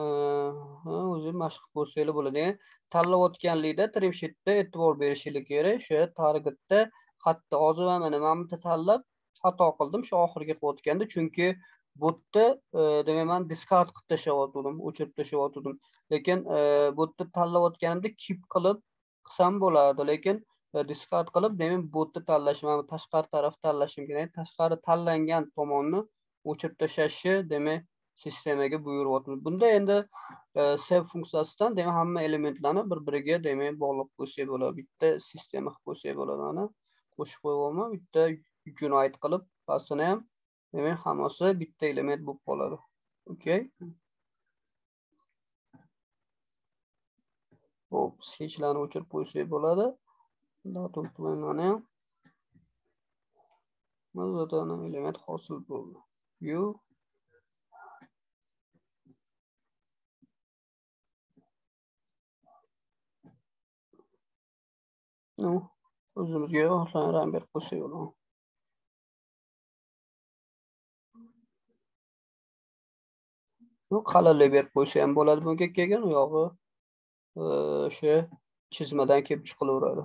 O'zi mashq qilib ko'rsanglar bo'ladi. Tanlayotganlikda trim sheetda e'tibor berishinglar kerak. O'sha targetda xatni hozir mana mana bu tanlab xato qildim shu oxirgi qilayotganda chunki bu yerda e, demak man discard qilib tashlayotgandim o'chirib tashlayotgandim lekin e, bu yerda tanlayotganimda keep qilib qilsam bo'lardi lekin e, discard qilib demak bu yerda tanlashim mana tashqari taraf tanlashim kerak. Tashqari tanlangan tomonni o'chirib tashlashni demak sistemaga buyuryapmiz bunda endi save funksiyasidan demak hamma elementlarni bir biriga demak bog'lab qo'ysak bo'ladi. Bitta sistema qilib qo'ysak bo'ladi mana qo'shib qo'yyapman bitta unite qilib pastini ham demak hammasi bitta element bo'lib qoladi. Okey hop sketchlarni o'chirib qo'ysak bo'ladi. Mana ham zaten element hosil bo'ldi. View o'zimizga xohlagan rang berib qo'ysak bo'ladi. Qalinlik berib qo'ysa ham bo'ladi bunga kelgan u yog'i o'sha chizmadan kelib chiqilaveradi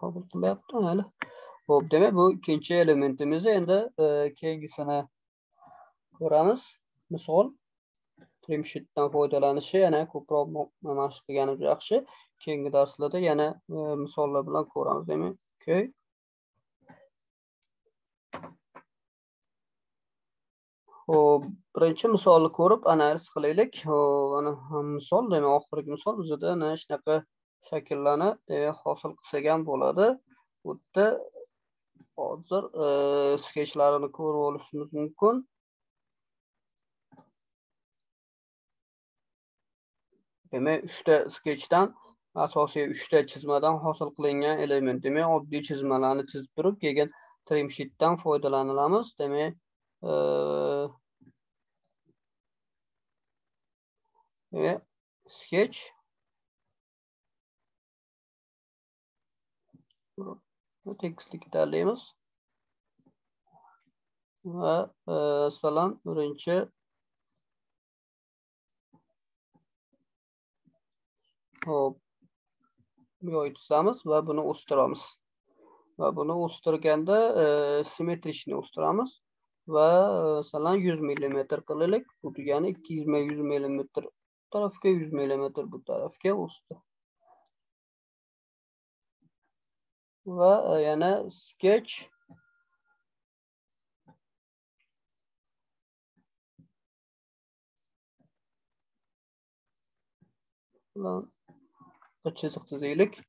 qabul qilyapti mayli ho'p demak bu ikkinchi elementimiz endi e, keyingisini ko'ramiz misol trimshitdan foydalanishi yana ko'proq mashq qilganimiz yaxshi keyingi darslarda yana e, misollar bilan ko'ramiz demak okay Xo'p, birinchi misolni ko'rib analiz qilaylik. Mana misol, demak, oxirgi misol bizda mana shunaqa shakllarni demak hosil qilsak ham bo'ladi. Bu yerda hozir sketchlarini ko'rib olishimiz mumkin. Demak, 3 ta sketchdan asosiy 3 ta chizmadan hosil qilingan element. Demak, oddiy chizmalarni chizib turib, keyin trim sheetdan foydalanamiz. Demak, e, e sketch tekstlik tanlaymiz va e, masalan birinchi hop yo'y tuzamiz va buni o'stiramiz va buni o'stirganda e, simmetrishni o'stiramiz va e, masalan 100 mm qilaylik. Bu degani 200 100 mm tarafga 100 mm bu tarafga o'sdi. Va e, yana sketch bilan bir chiziq chizaylik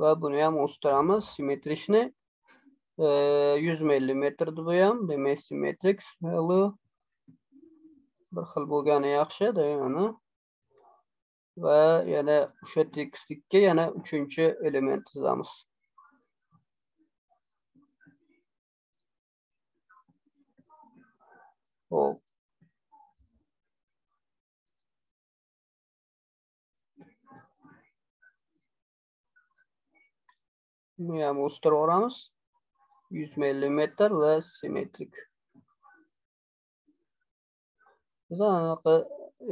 va buni ham o'stiramiz simmetrishni 100 millimetr bu ham demak symmetric value bir xil bo'lgani yaxshi mana va yana o'sha tekislikka yana uchinchi element chizamiz ho'p buni ham o'stirib yuboramiz 100 millimetr va simmetrik biz anaqa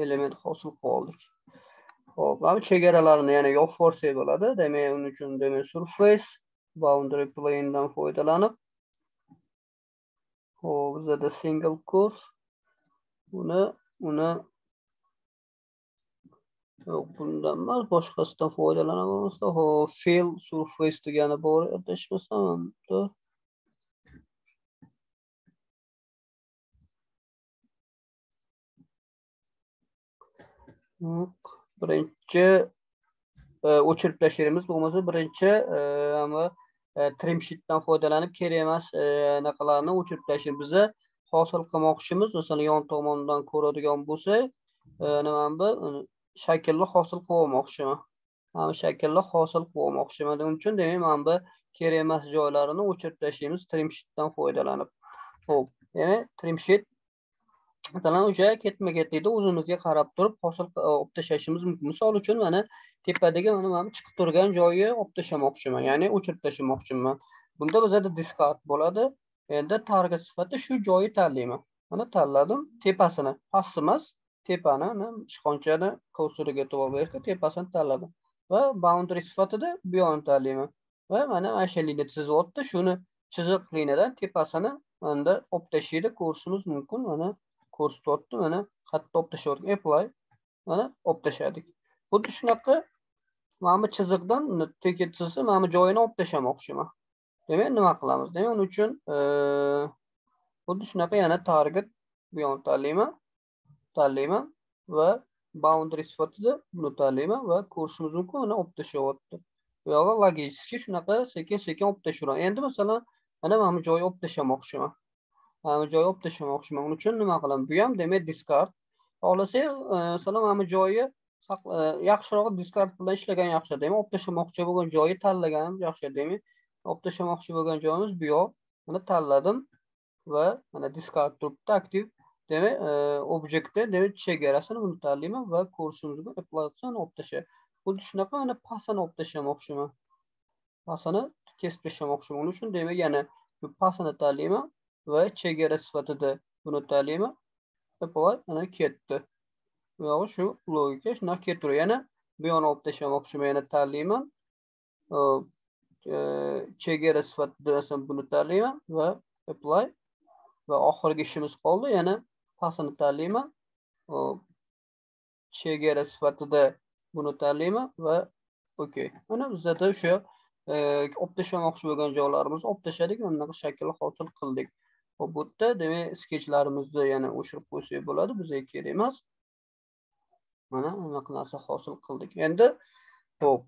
element hosil qilib oldik ho'p mana chegaralarni yana yopib yuborsak bo'ladi demak uning uchun demak surface boundary planedan foydalanib hop bizada single course. Uni uni yo'q bundan emas boshqasidan foydalanaman hop fail surface degani bor adashmasam birinchi e, o'chirib tashlaymiz. Bo'lmasa birinchi e, e, trim sheetdan foydalanib kerak emas e, anaqalarni o'chirib tashlaymiz biza hosil qilmoqchimiz masalan yon tomondan ko'radigan bo'lsak nima bu shaklni hosil qilib olmoqchiman mana bu shaklni hosil qilib olmoqchiman shuning uchun demak mana bu kerak emas joylarini o'chirib tashlaymiz trim sheetdan foydalanib. Ho'p demak trim sheet masalan o'sha ketma ketlikda o'zimizga qarab turib hosil e, olib tashlashimiz mumkin. Misol uchun mana tepadagi mana mana chiqib turgan joyi olib tashlamoqchiman ya'ni o'chirib tashlamoqchiman. Bunda bizada discard bo'ladi. Endi target sifatida shu joyi tanlayman. Mana tanladim tepasini past emas tepani sichqonchani kursoriga to'g'ri berishda tepasini tanladim va boundary sifatida bu yoqni tanlayman. Va mana mana shu liniya chizyapti shuni chiziq liniyadan tepasini manda olib tashlaydi ko'rishimiz mumkin. Mana ko'rsatyapti mana xatni olib tashlayotgan apply mana olib tashladik xuddi shunaqa mana bu chiziqdan teka chizsa mana bu joyini olib tashlamoqchiman demak nima qilamiz? Demak uning uchun xuddi shunaqa yana target bu yoqni tanlayman. Tanlayman va boundary sifatida buni tanlayman va ko'rishimiz mumkin mana olib tashlayapti bu yog'i shunaqa sekin sekin olib tashlayman endi masalan mana mana bu joyni olib tashlamoqchiman. Mana bu joyni olib tashlamoqchiman. Uning uchun nima qilaman? Bu ham demak discard. Xohlasak e, masalan mana bu joyi yaxshiroq diskard bilan ishlagan yaxshi. Demak olib tashlamoqchi bo'lgan joyi tanlaganim yaxshi. Demak olib tashlamoqchi bo'lgan joyimiz bu yoq. Buni tanladim va mana diskard turibdi aktiv demak obyektda demak chegarasini buni tanlayman va ko'rishimiz mumkin apply qilsam olib tashlay xuddi shunaqa mana pasani olib tashlamoqchiman pasani kesib tashlamoqchiman uning uchun demak yana bu pasani tanlayman va chegara sifatida buni tanlayman apply mana ketdi. Buyog'i shu logika shunaqa keltirib yana bu yoqni olib tashlamoqchiman yana tanlayman chegara sifatida masalan buni tanlayman va apply. Va oxirgi ishimiz qoldi yana pasini tanlayman chegara sifatida buni tanlayman va okey mana bizada o'sha e, olib tashlamoqchi bo'lgan joylarimizni olib tashladik mana bunaqa shakl hosil qildik. Hop bu yerda demak sketchlarimizni yana o'chirib qo'ysak bo'ladi bizga kerak emas. Mana bunaqa narsa hosil qildik. Endi ho'p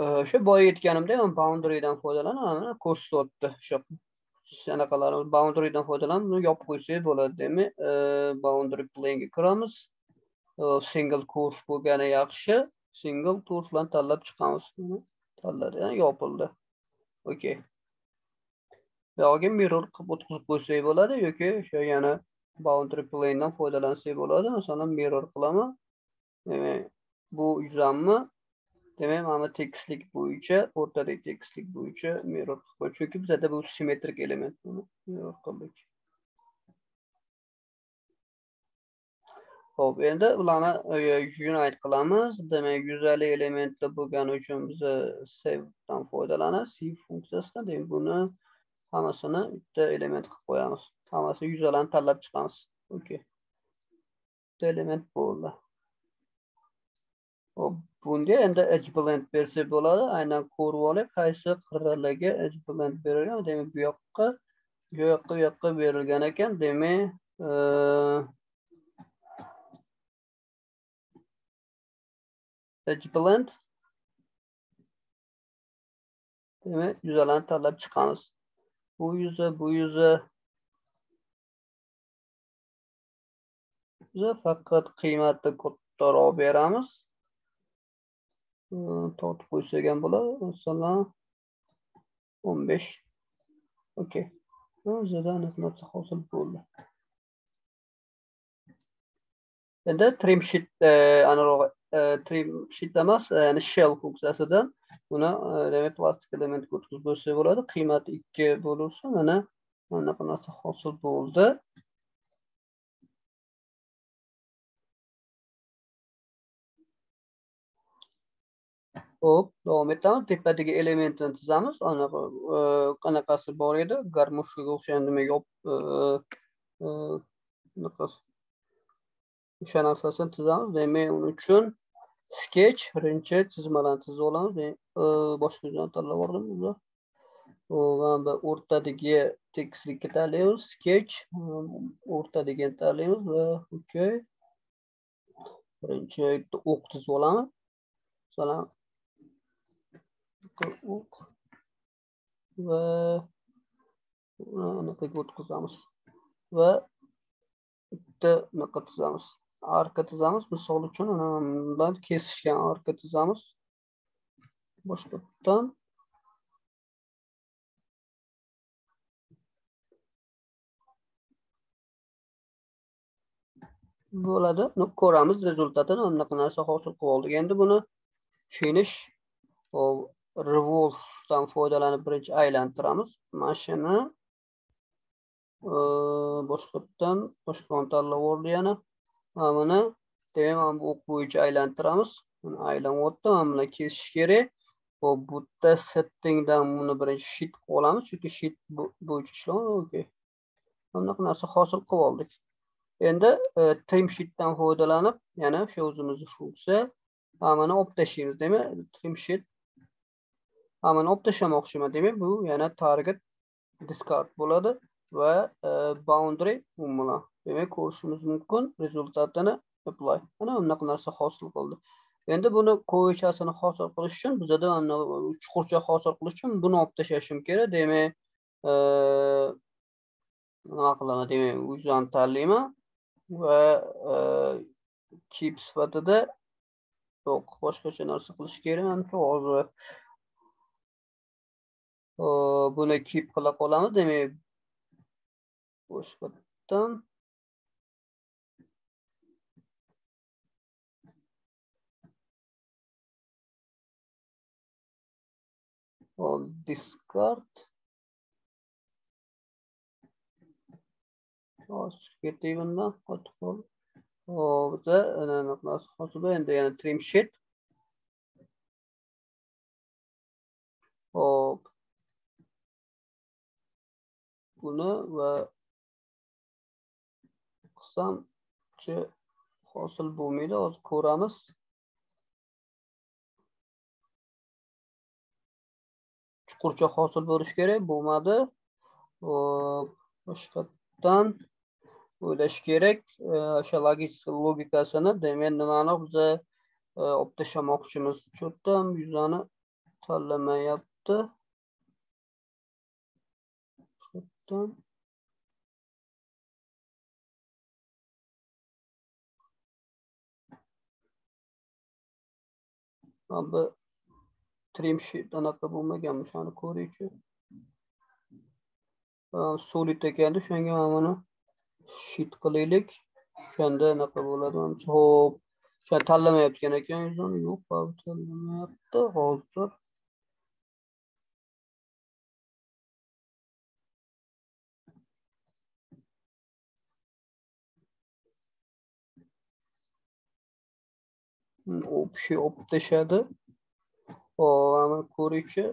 e, o'sha boya aytganimdek man boundarydan foydalanib mana ko'rsatyapti o'sha anaqalarimiz boundarydan foydalanib buni yopib qo'ysak bo'ladi demak boundary planga kiramiz single course bo'lgani yaxshi single course tanlab chiqamiz tanladi yopildi okey. Buyog'iga mirror qilib o'tkazib qo'ysak bo'ladi yoki o'sha yana boundary plane'dan foydalansak bo'ladi masalan mirror qilaman demak bu yuzamni demak mana tekislik bo'yicha o'rtadagi tekislik bo'yicha mirror qilib chunki bizada bu simmetrik element mirror qildik ho'p endi ularni e, unite qilamiz demak yuzali elementda bo'lgani uchun biz savedan foydalanamiz save funksiyasidan demak buni hammasini bitta element qilib qo'yamiz hammasi yuzalarni tanlab chiqamiz okey. Bitta element bo'ldi hop. Bunga endi edge bersak bo'ladi. Aynan ko'rib olib qaysi qirralarga edge berilgan. Demak bu yoqqa bu yoqqa bu yoqqa berilgan ekan. Demak edge demak yuzalarni tanlab chiqamiz. Bu yuza bu yuza. Faqat qiymatni ko'tarib beramiz. Hm, tortib qo'ysak ham bo'ladi masalan o'n besh. Okey o'zida narsa hosil bo'ldi. Endi trim sheet e, anaroq e, trim sheet emas e, ya'ni shell funksiyasidan buni demak plastik elementga o'tkazib bo'lsak bo'ladi. Qiymati ikki bo'lsa mana anaqa narsa hosil bo'ldi. Ho'p davom etamiz. Tepadagi elementini chizamiz. Anaqa e, qanaqasi bor edi? Garmushkaga o'xshagan nima yop e, e, o'sha narsasini chizamiz. Demak, uning uchun sketch birinchi chizmalarni chizib olamiz. boshqa joyni tanlab yubordim mana bu o'rtadagi tekislikka tanlaymiz. Sketch o'rtadagini tanlaymiz va okey. Birinchi o'q chizib olamiz. Masalan, o'q va anaqaga o'tkazamiz va bitta unaqa tuzamiz arka tuzamiz misol uchun bundan kesishgan arka tuzamiz boshqatdan bo'ladi ko'ramiz rezultatini anaqa narsa hosil qilib oldik endi buni finish revolvedan foydalanib birinchi aylantiramiz. Mana shuni e, boshqatdan boshqani tanlab oldi yana. Mana buni demak mana bu o'q bo'yicha aylantiramiz. Buni aylanyapti mana buni kesish kerak. Hop bu yerda settingdan buni birinchi shit qilib olamiz chunki shit bo'yicha ishlayapti okey bunaqa narsa hosil qilib oldik. Endi e, trim sheetdan foydalanib yana o'sha o'zimizni funksiya mana olib tashlaymiz demak trim sheet hammani olib tashlamoqchiman demak bu? Yana target discard bo'ladi va e, boundary umuman demak ko'rishimiz mumkin rezultatini apply. Mana bunaqa narsa hosil qildi endi buni ko'yichasini hosil qilish uchun bizada chuqurcha hosil qilish uchun buni olib tashlashim kerak demak e, nima qilaman demak uzani tanlayman va kip e, keep sifatida yo'q boshqacha narsa qilish kerak manimcha hozir buni keep qila qolamiz demak boshqatdan or discard. Ketayimda qotib biza anaqa hosilda endi yana trim sheet. Hop buni va qilsamchi hosil bo'lmaydi hozir ko'ramiz. Chuqurcha hosil bo'lishi kerak bo'lmadi. Boshqatdan o'ylash kerak. O'sha logikasini demak nimani biza e, olib tashlamoqchimiz uchun yuzani tanlamayapti. Bu trim sheet anaqa bo'lmaganmi shuni ko'raychi solid ekanda o'shanga mana buni sheet qilaylik o'shanda anaqa bo'ladi ho'p o'sha tanlamayotgan ekan yo'q tanlamayapti hozir общий olib tashladi o ko'ruvchi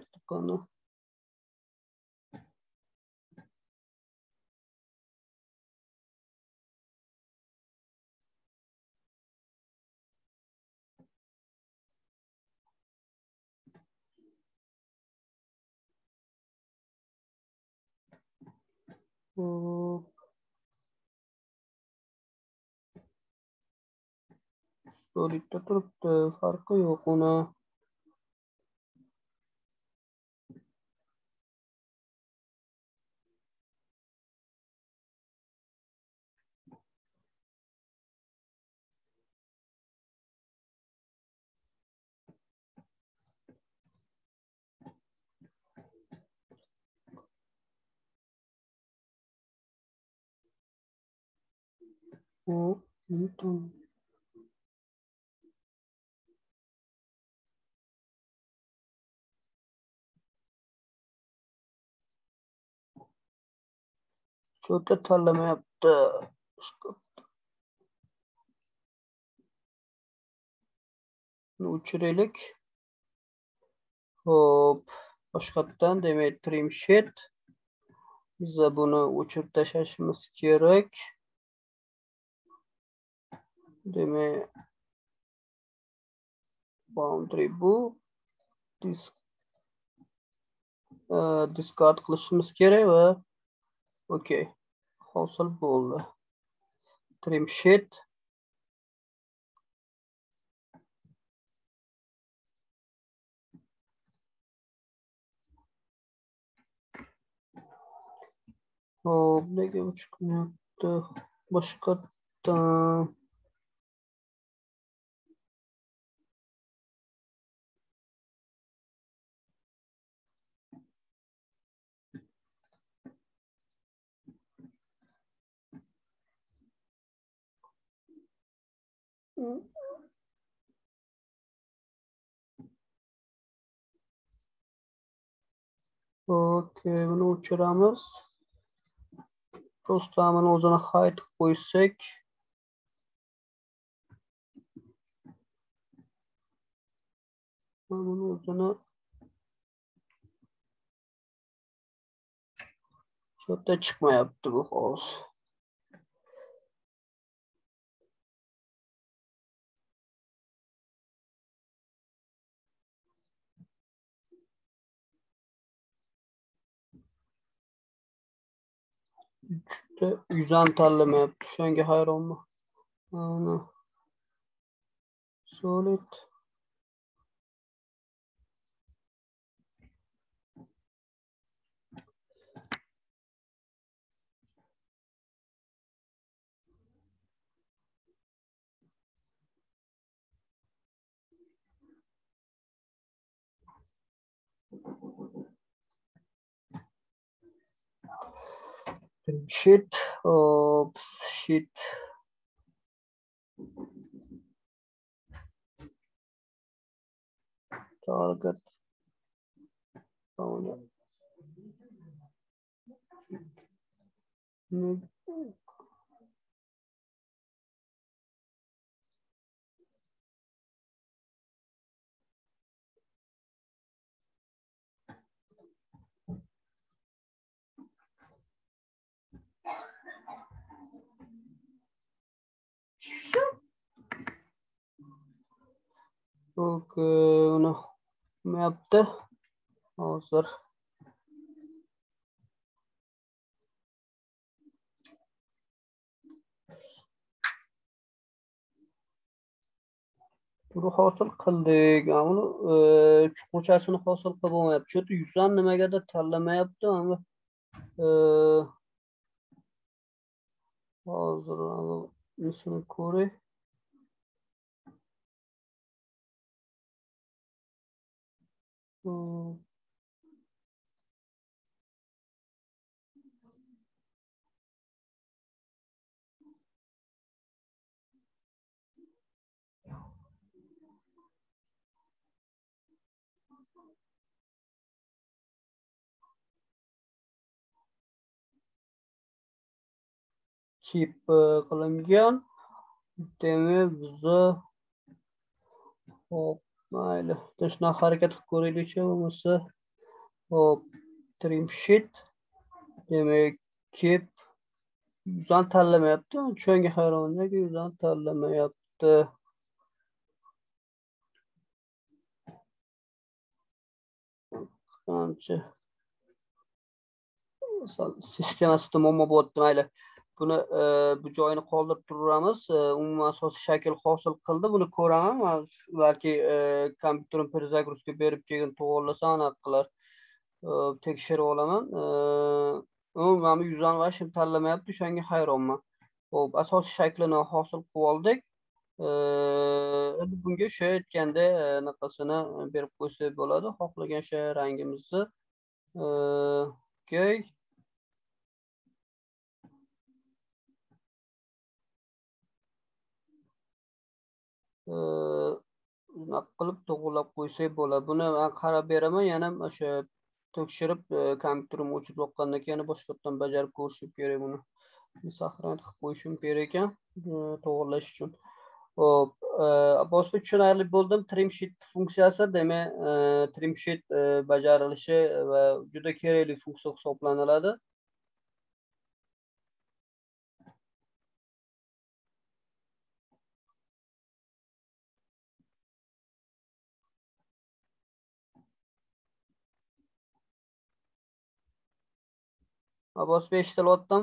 do'koni Solidda turibdi farqi yo'q uni o Newton Cho'ta tanlamayapti. o'chiraylik. Xo'p, boshqatdan demak trim sheet. Biz buni o'chirib tashlashimiz kerak. demek boundary bu disk discard qilishimiz kerak va okey hosil bo'ldi. Trim sheet. Hop nega chiqmayapti boshqatdan Okey, buni o'chiramiz. Do'stamini o'zini hayt qilib qo'ysak. Buni o'zini katta chiqmayapti bu hozir. Uchta yuzani tanlamayapti shunga hayronman ana. Solid sheet oops sheet target okey uni bo'lmayapti hozir buni hosil qildik. Uni e, chuqurchasini hosil qilib bo'lmayapti shu yerda yuzdan nimagadir tanlamayapti mana hozir e, Isso me cura. Hum. Keep qilingan. Demak biza hop mayli. Shunaqa harakat qilib ko'raylikchi bo'lmasa. Hop trim sheet demak kep yuzani tanlamayapti. Shunga hayron nega yuzani tanlamayapti. Qancha? Sistemasida muammo bo'lyapti mayli. Buni e, bu joyini qoldirib turamiz e, umuman asosiy shakl hosil qildi. Buni ko'raman. Balki e, kompyuterim перезагрузка berib keyin to'g'irlasa anaqa qilar tekshirib olaman. Umuman yuzani hech tanlamayapti. O'shanga hayronman. Ho'p asosiy shaklini hosil qilib oldik. Endi bunga o'sha aytganda anaqasini berib qo'ysak bo'ladi. Xohlagan o'sha rangimizni okey unaqa qilib to'g'irlab qo'ysak bo'ladi. Buni man qarab beraman yana o'sha tekshirib kompyuterimni o'chirib yoqqandan keyin boshqatdan bajarib ko'rishim kerak buni. Saqlanib qilib qo'yishim kerak ekan to'g'irlash uchun. Hop boshqa tushunarli bo'ldim. Trim sheet funksiyasi demak trim sheet bajarilishi va juda kerakli funksiya hisoblaniladi. Abos 5 slottan